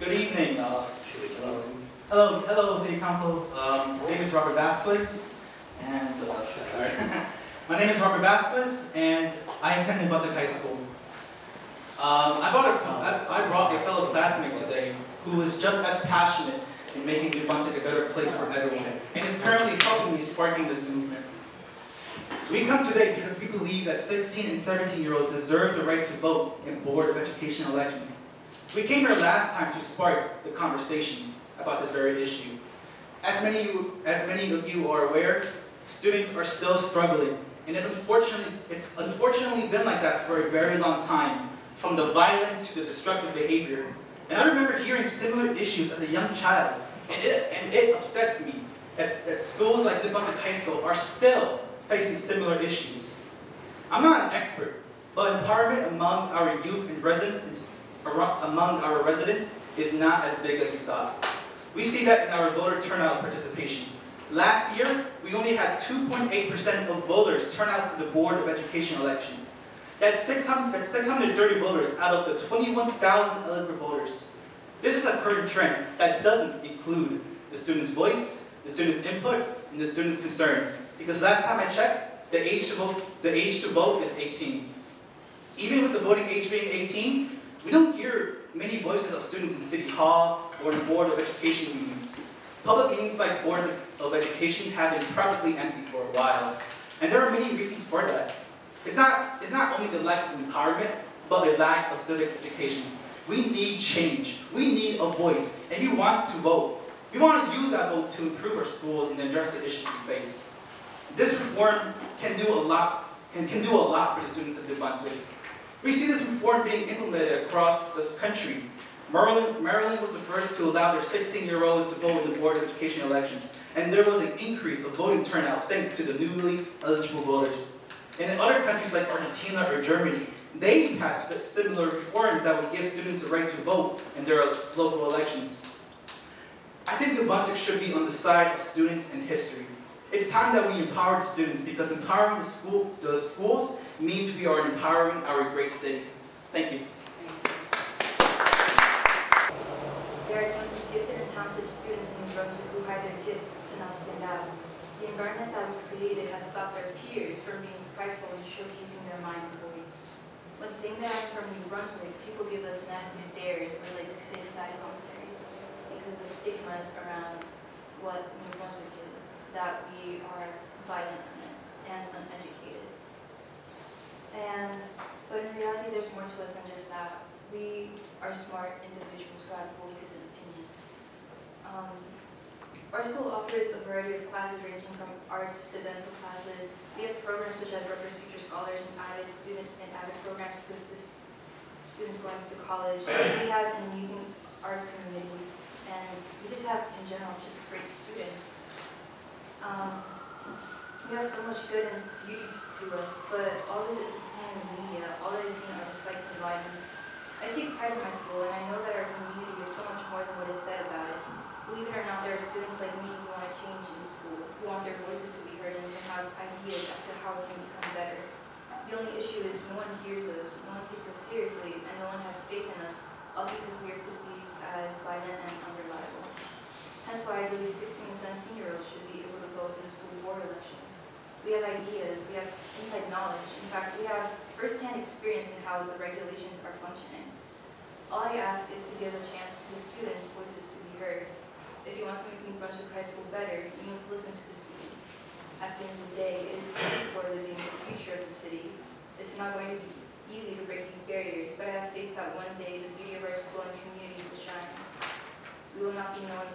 Good evening. Uh, hello, hello, City Council. Um, my name is Robert Vasquez, and uh, my name is Robert Vasquez, and I attend New High School. Um, I, brought a, I, I brought a fellow classmate today who is just as passionate in making Brunswick a better place for everyone, and is currently helping me sparking this movement. We come today because we believe that 16 and 17 year olds deserve the right to vote in Board of Education elections. We came here last time to spark the conversation about this very issue. As many, you, as many of you are aware, students are still struggling, and it's unfortunately, it's unfortunately been like that for a very long time, from the violence to the destructive behavior. And I remember hearing similar issues as a young child, and it, and it upsets me that, that schools like New Brunswick High School are still facing similar issues. I'm not an expert, but empowerment among our youth and residents among our residents is not as big as we thought. We see that in our voter turnout participation. Last year, we only had 2.8% of voters turn out for the Board of Education elections. That's, 600, that's 630 voters out of the 21,000 eligible voters. This is a current trend that doesn't include the student's voice, the student's input, and the student's concern. Because last time I checked, the age to vote, the age to vote is 18. Even with the voting age being 18, we don't hear many voices of students in City Hall or in Board of Education meetings. Public meetings like Board of Education have been practically empty for a while, and there are many reasons for that. It's not, it's not only the lack of empowerment, but a lack of civic education. We need change. We need a voice, and we want to vote. We want to use that vote to improve our schools and address the issues we face. This reform can do a lot, can, can do a lot for the students of New Brunswick. We see this reform being implemented across the country. Maryland, Maryland was the first to allow their 16-year-olds to vote in the Board of Education elections, and there was an increase of voting turnout thanks to the newly eligible voters. And in other countries like Argentina or Germany, they passed similar reforms that would give students the right to vote in their local elections. I think the Brunswick should be on the side of students and history. It's time that we empower the students because empowering the, school, the schools means we are empowering our great city. Thank you. There are tons of gifted and talented students in New Brunswick who hide their gifts to not stand out. The environment that was created has stopped their peers from being prideful and showcasing their mind and voice. When saying that I'm from New Brunswick, people give us nasty stares or like say side commentaries because the stigmas around what New Brunswick is, that we are violent and uneducated. And, but in reality, there's more to us than just that. We are smart individuals who have voices and opinions. Um, our school offers a variety of classes ranging from arts to dental classes. We have programs such as Rutgers Future Scholars and added student and added programs to assist students going to college. We have an amusing art community, and we just have, in general, just great students. Um, we have so much good and beauty to us, but all this is seen in the media. All that is seen are the fights and violence. I take pride in my school, and I know that our community is so much more than what is said about it. Believe it or not, there are students like me who want to change in the school, who want their voices to be heard and who have ideas as to how it can become better. The only issue is no one hears us, no one takes us seriously, and no one has faith in us, all because we are perceived as violent and unreliable. That's why I believe 16 and 17 year olds should be able to vote in school board elections. We have ideas, we have inside knowledge. In fact, we have firsthand experience in how the regulations are functioning. All I ask is to give a chance to the students' voices to be heard. If you want to make New Brunswick High School better, you must listen to the students. At the end of the day, it is for living the future of the city. It's not going to be easy to break these barriers, but I have faith that one day the beauty of our school and community will shine. We will not be known